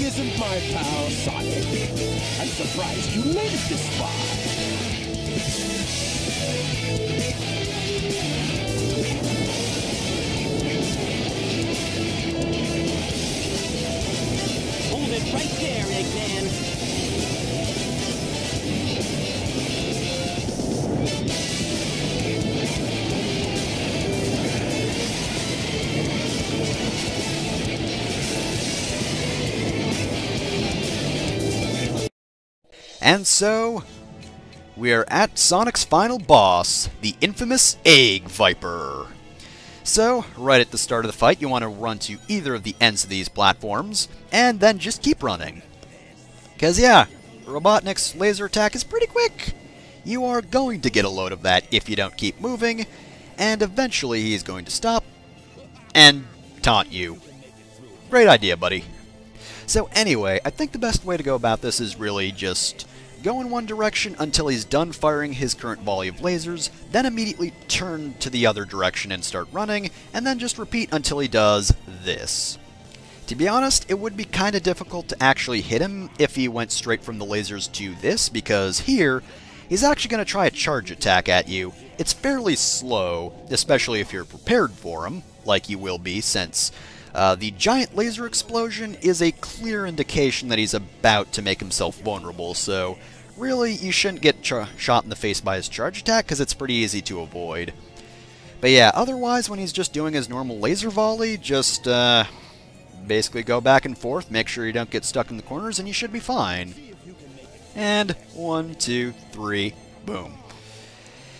isn't my pal Sonic. I'm surprised you made it this far. And so, we are at Sonic's final boss, the infamous Egg Viper. So, right at the start of the fight, you want to run to either of the ends of these platforms, and then just keep running. Because, yeah, Robotnik's laser attack is pretty quick. You are going to get a load of that if you don't keep moving, and eventually he's going to stop and taunt you. Great idea, buddy. So anyway, I think the best way to go about this is really just go in one direction until he's done firing his current volley of lasers, then immediately turn to the other direction and start running, and then just repeat until he does this. To be honest, it would be kinda difficult to actually hit him if he went straight from the lasers to this, because here, he's actually going to try a charge attack at you. It's fairly slow, especially if you're prepared for him, like you will be, since uh, the giant laser explosion is a clear indication that he's about to make himself vulnerable, so really you shouldn't get shot in the face by his charge attack because it's pretty easy to avoid. But yeah, otherwise when he's just doing his normal laser volley, just uh, basically go back and forth, make sure you don't get stuck in the corners, and you should be fine. And one, two, three, boom.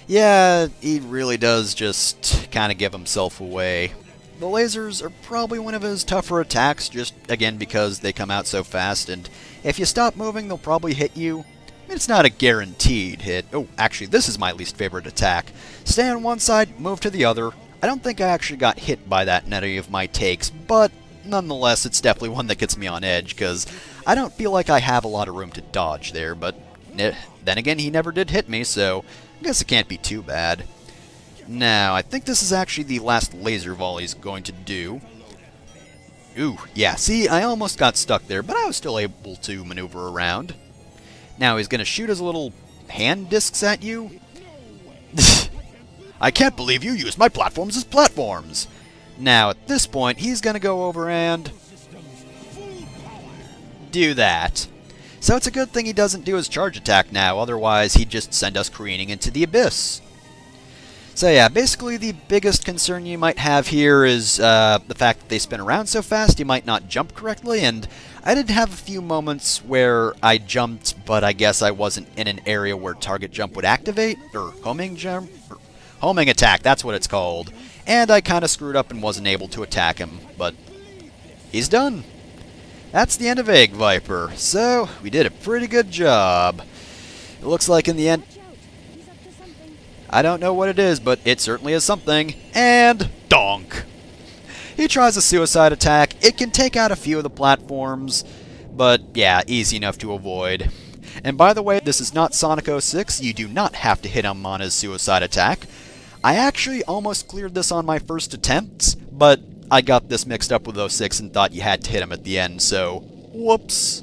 Yeah, he really does just kind of give himself away. The lasers are probably one of his tougher attacks, just again because they come out so fast, and if you stop moving, they'll probably hit you. I mean, it's not a guaranteed hit. Oh, actually, this is my least favorite attack. Stay on one side, move to the other. I don't think I actually got hit by that in any of my takes, but nonetheless, it's definitely one that gets me on edge, because I don't feel like I have a lot of room to dodge there, but then again, he never did hit me, so I guess it can't be too bad. Now, I think this is actually the last laser volley he's going to do. Ooh, yeah, see, I almost got stuck there, but I was still able to maneuver around. Now, he's going to shoot his little hand discs at you. I can't believe you used my platforms as platforms! Now, at this point, he's going to go over and... do that. So it's a good thing he doesn't do his charge attack now, otherwise he'd just send us careening into the abyss. So yeah, basically the biggest concern you might have here is uh, the fact that they spin around so fast you might not jump correctly, and I did have a few moments where I jumped, but I guess I wasn't in an area where target jump would activate, or homing jump, or homing attack, that's what it's called, and I kind of screwed up and wasn't able to attack him, but he's done. That's the end of Egg Viper, so we did a pretty good job. It looks like in the end I don't know what it is, but it certainly is something. And donk! He tries a suicide attack. It can take out a few of the platforms, but yeah, easy enough to avoid. And by the way, this is not Sonic 06. You do not have to hit him on his suicide attack. I actually almost cleared this on my first attempt, but I got this mixed up with 06 and thought you had to hit him at the end, so whoops.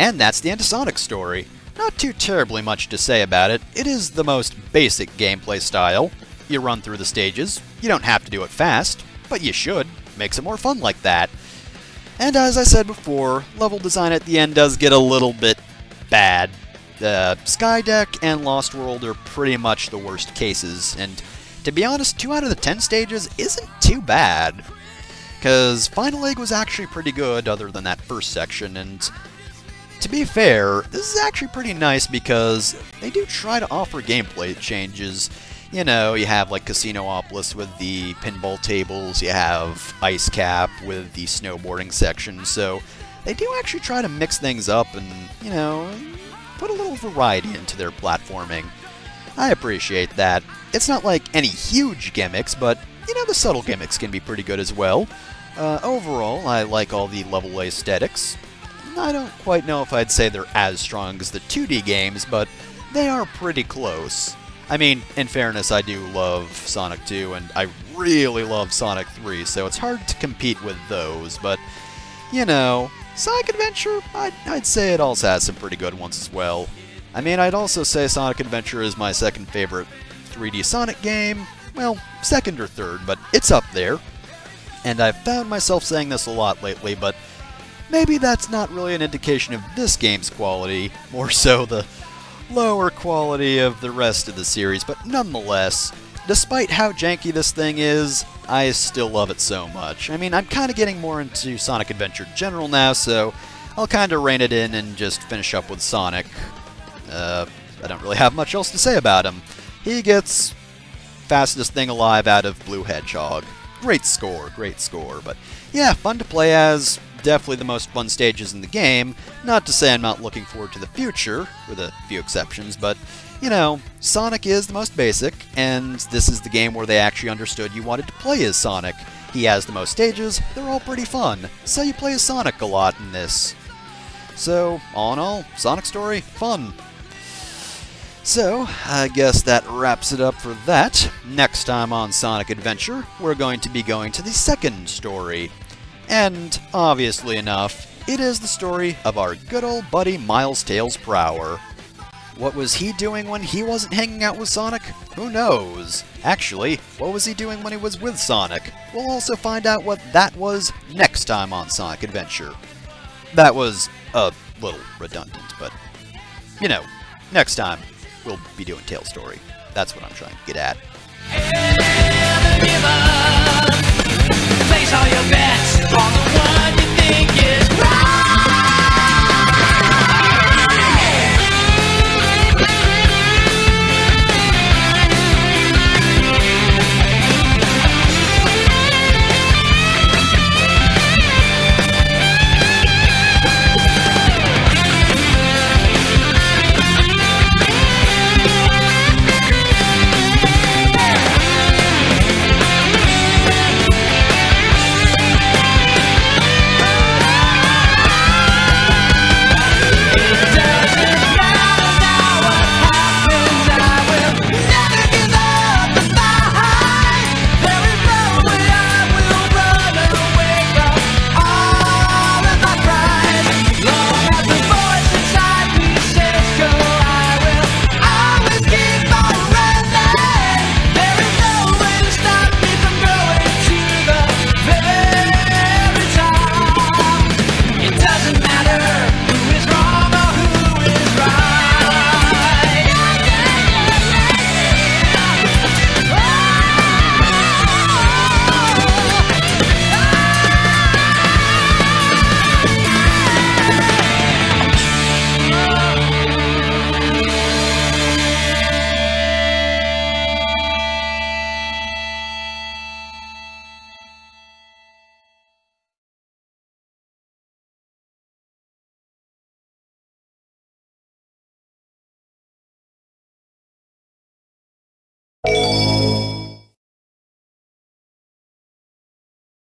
And that's the end of Sonic's story. Not too terribly much to say about it. It is the most basic gameplay style. You run through the stages. You don't have to do it fast, but you should. Makes it more fun like that. And as I said before, level design at the end does get a little bit bad. Uh, Skydeck and Lost World are pretty much the worst cases, and to be honest, 2 out of the 10 stages isn't too bad. Because Final Egg was actually pretty good, other than that first section, and to be fair, this is actually pretty nice because they do try to offer gameplay changes. You know, you have like Casinopolis with the pinball tables, you have Ice Cap with the snowboarding section, so they do actually try to mix things up and, you know, put a little variety into their platforming. I appreciate that. It's not like any huge gimmicks, but, you know, the subtle gimmicks can be pretty good as well. Uh, overall, I like all the level aesthetics. I don't quite know if I'd say they're as strong as the 2D games, but they are pretty close. I mean, in fairness, I do love Sonic 2, and I really love Sonic 3, so it's hard to compete with those, but, you know, Sonic Adventure, I'd, I'd say it also has some pretty good ones as well. I mean, I'd also say Sonic Adventure is my second favorite 3D Sonic game. Well, second or third, but it's up there. And I've found myself saying this a lot lately, but maybe that's not really an indication of this game's quality, more so the lower quality of the rest of the series, but nonetheless, despite how janky this thing is, I still love it so much. I mean, I'm kind of getting more into Sonic Adventure general now, so I'll kind of rein it in and just finish up with Sonic. Uh, I don't really have much else to say about him. He gets fastest thing alive out of Blue Hedgehog. Great score, great score, but yeah, fun to play as, definitely the most fun stages in the game. Not to say I'm not looking forward to the future, with a few exceptions, but you know, Sonic is the most basic, and this is the game where they actually understood you wanted to play as Sonic. He has the most stages, they're all pretty fun, so you play as Sonic a lot in this. So, all in all, Sonic story, fun. So, I guess that wraps it up for that. Next time on Sonic Adventure, we're going to be going to the second story. And, obviously enough, it is the story of our good old buddy Miles Tails Prower. What was he doing when he wasn't hanging out with Sonic? Who knows? Actually, what was he doing when he was with Sonic? We'll also find out what that was next time on Sonic Adventure. That was a little redundant, but you know, next time we'll be doing Tail Story. That's what I'm trying to get at.